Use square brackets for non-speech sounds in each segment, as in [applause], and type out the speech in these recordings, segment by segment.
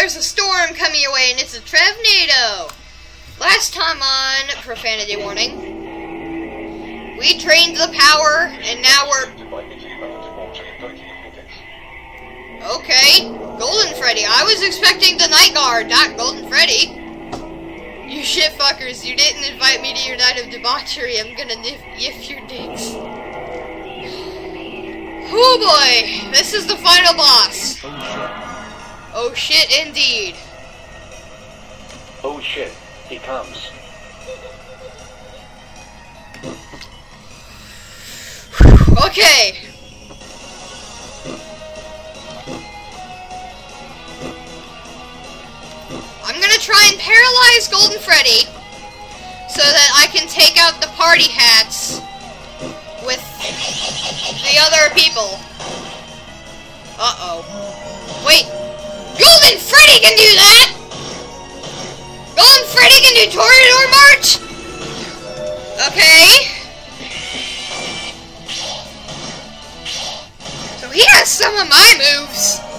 there's a storm coming your way and it's a Trevnado. Last time on Profanity Warning, we drained the power and now we're... Okay, Golden Freddy. I was expecting the Night Guard, not Golden Freddy. You shit fuckers, you didn't invite me to your night of debauchery. I'm gonna yiff your dicks. Oh boy, this is the final boss. Oh shit, indeed. Oh shit, he comes. Okay. I'm gonna try and paralyze Golden Freddy so that I can take out the party hats with the other people. Uh-oh. Wait. Golden Freddy can do that! Golden Freddy can do Toreador March! Okay. So he has some of my moves.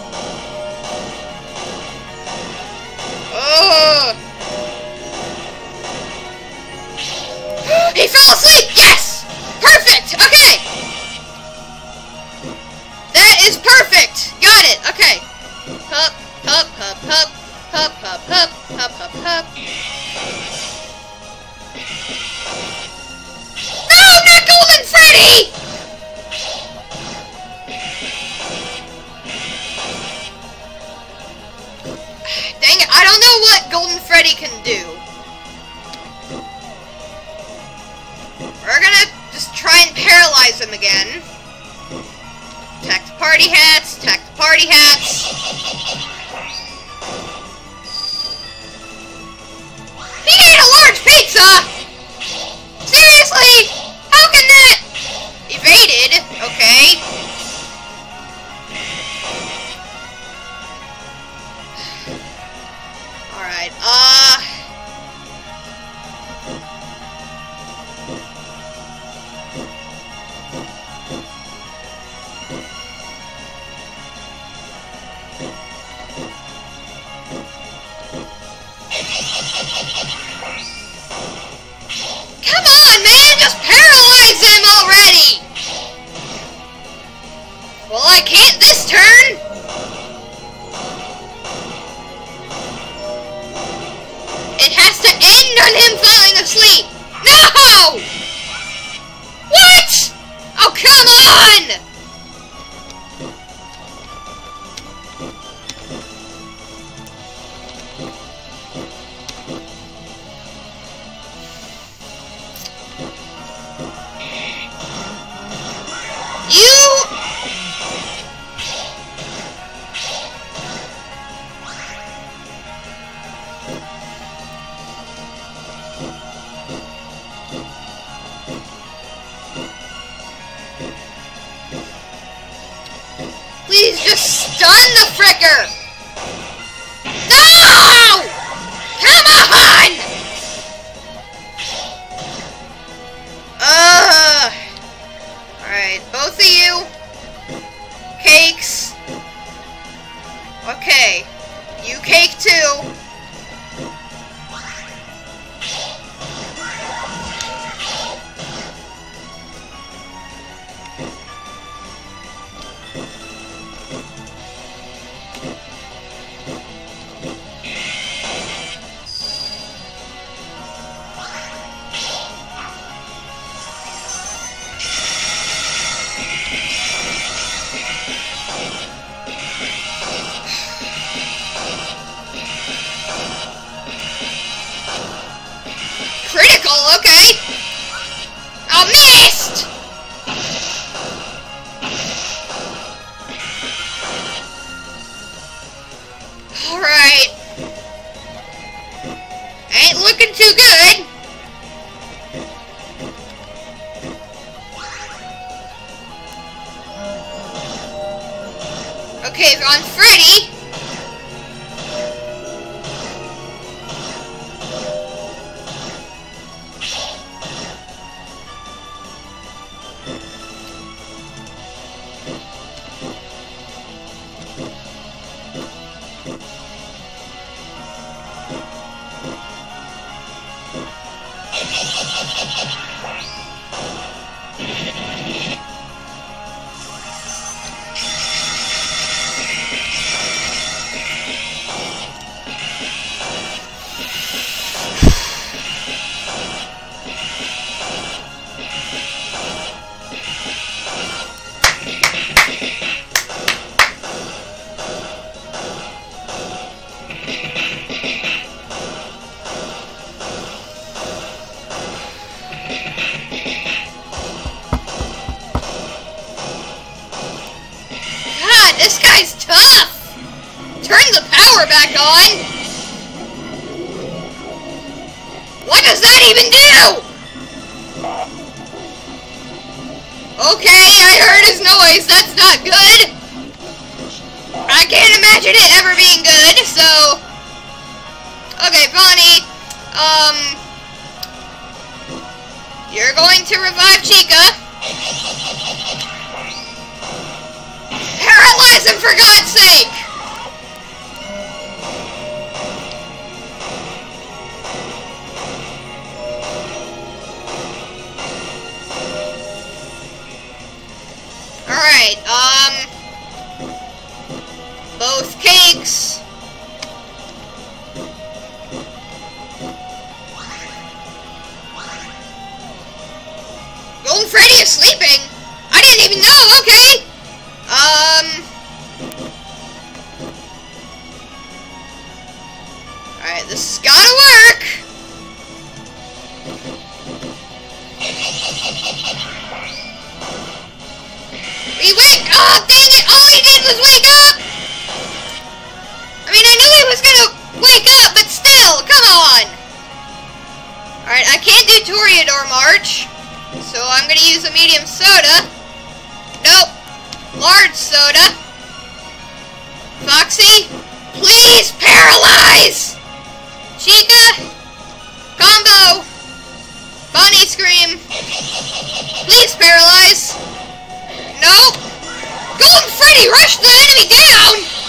Please just stun the fricker! No! Come on! Ugh. Alright, both of you. Cakes. Okay. You cake too. Even do? Okay, I heard his noise. That's not good. I can't imagine it ever being good, so... Okay, Bonnie. Um... You're going to revive Chica. Paralyze him for God's sake! Do Toreador March, so I'm gonna use a medium soda. Nope. Large soda. Foxy, please paralyze! Chica, combo, bunny scream, please paralyze. Nope. Golden Freddy, rush the enemy down!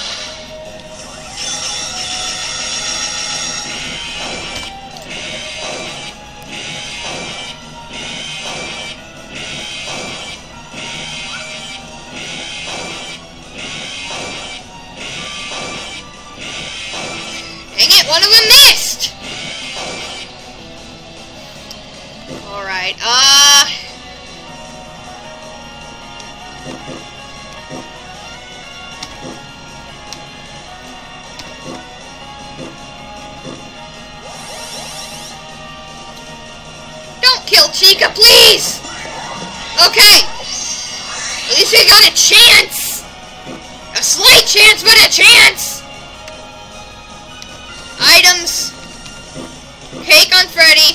Don't kill Chica, please! Okay! At least we got a chance! A slight chance, but a chance! Items. Cake on Freddy.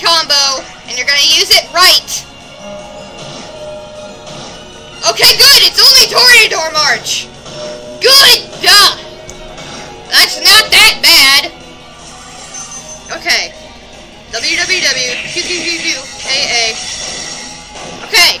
Combo, and you're gonna use it right. Okay, good! It's only Toreador March! Good! Duh! That's not that bad! Okay. www.qqqqqa. Okay.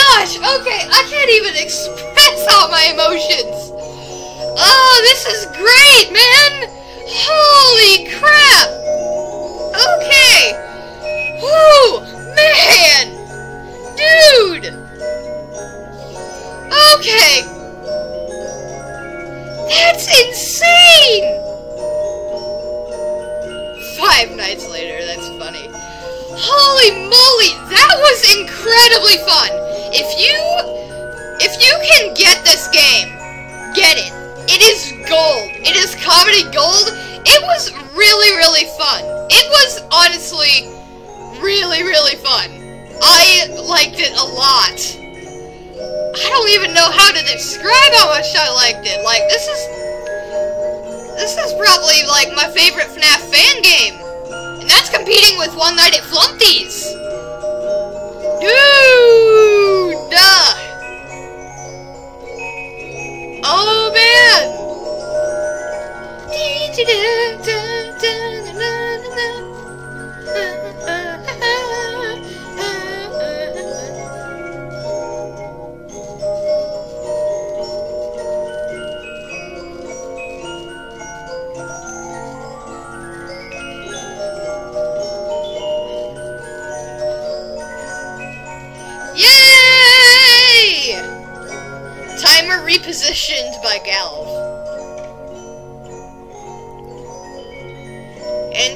Gosh! Okay, I can't even [laughs] express all my emotions. Oh, this is great, man! Holy crap! Okay. Whoo! Man! Dude! Okay. That's insane! Five nights later, that's funny. Holy moly, that was incredibly fun! If you, if you can get this game, get it. It is gold. It is comedy gold. It was really, really fun. It was honestly really, really fun. I liked it a lot. I don't even know how to describe how much I liked it. Like, this is... This is probably, like, my favorite FNAF fan game. And that's competing with One Night at Flumpty's.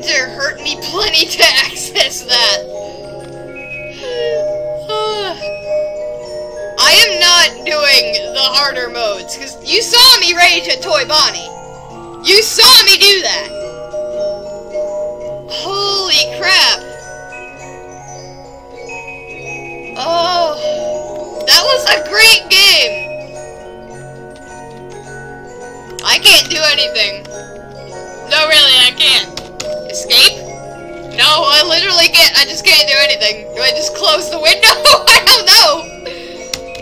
Enter hurt me plenty to [laughs] access that. [sighs] I am not doing the harder modes, because you saw me rage at Toy Bonnie. You saw me do that. Holy crap. Oh, that was a great game. I can't do anything. No, really, I can't. Escape? No, I literally can't. I just can't do anything. Do I just close the window? [laughs] I don't know.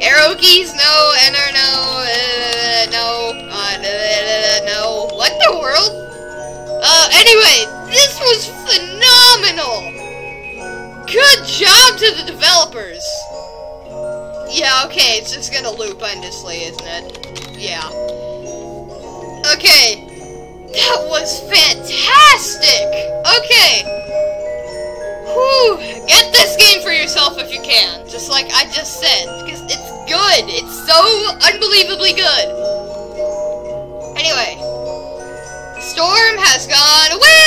Arrow keys? No. Enter? No. Uh, no. Uh, uh, no. What the world? Uh, anyway, this was phenomenal. Good job to the developers. Yeah, okay, it's just gonna loop endlessly, isn't it? Yeah. Okay. That was fantastic! Okay. Whew. Get this game for yourself if you can, just like I just said, because it's good. It's so unbelievably good. Anyway. The storm has gone away!